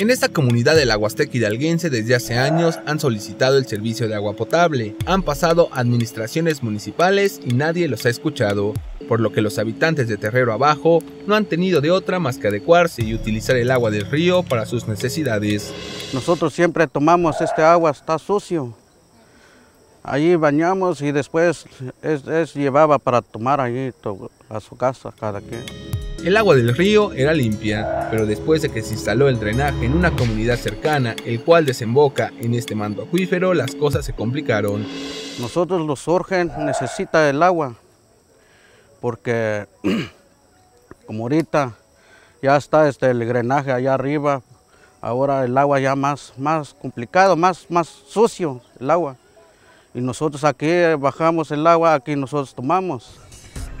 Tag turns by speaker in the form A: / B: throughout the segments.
A: En esta comunidad del Aguasteca hidalguense desde hace años han solicitado el servicio de agua potable, han pasado administraciones municipales y nadie los ha escuchado, por lo que los habitantes de Terrero Abajo no han tenido de otra más que adecuarse y utilizar el agua del río para sus necesidades.
B: Nosotros siempre tomamos este agua, está sucio. Allí bañamos y después es, llevaba para tomar allí a su casa cada quien.
A: El agua del río era limpia, pero después de que se instaló el drenaje en una comunidad cercana, el cual desemboca en este mando acuífero, las cosas se complicaron.
B: Nosotros los Orgen necesita el agua, porque como ahorita ya está este, el drenaje allá arriba, ahora el agua ya más, más complicado, más, más sucio el agua. Y nosotros aquí bajamos el agua, aquí nosotros tomamos.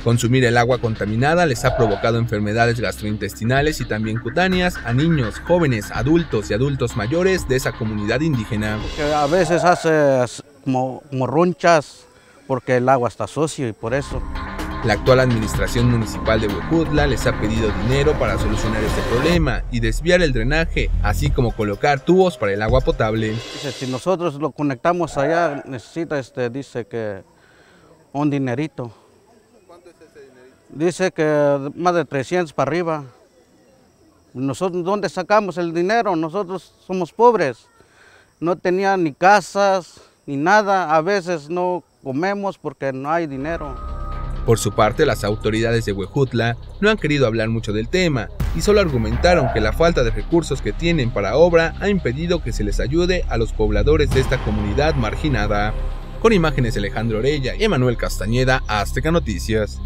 A: Consumir el agua contaminada les ha provocado enfermedades gastrointestinales y también cutáneas a niños, jóvenes, adultos y adultos mayores de esa comunidad indígena.
B: a veces hace como, porque el agua está sucio y por eso.
A: La actual administración municipal de Huejutla les ha pedido dinero para solucionar este problema y desviar el drenaje, así como colocar tubos para el agua potable.
B: si nosotros lo conectamos allá, necesita, este, dice que un dinerito. Dice que más de 300 para arriba. Nosotros, ¿dónde sacamos el dinero? Nosotros somos pobres. No tenía ni casas, ni nada. A veces no comemos porque no hay dinero.
A: Por su parte, las autoridades de Huejutla no han querido hablar mucho del tema y solo argumentaron que la falta de recursos que tienen para obra ha impedido que se les ayude a los pobladores de esta comunidad marginada. Con imágenes de Alejandro Orella y Emanuel Castañeda, Azteca Noticias.